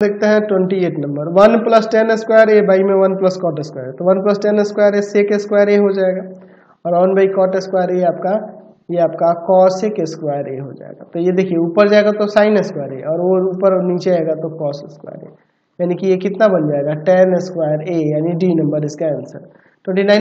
देखते हैं twenty eight number one plus tan square A by में वन प्लस कॉट स्क्वायर तो one plus tan square A sec square A हो जाएगा। और one by cot square A आपका, ये आपका कॉसेक स्क्वायर ए हो जाएगा। तो ये देखिए, ऊपर जाएगा तो साइन स्क्वायर ए और वो ऊपर नीचे आएगा तो कॉस स्क्वायर ए यानी कि ये कितना बन जाएगा? टेन स्क्वायर ए यानी डी नंबर इसका आंसर ट्वेंटी